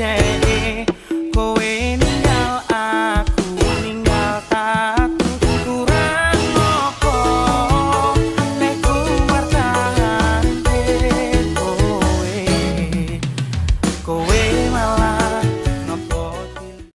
တန်နေကိုဝင်း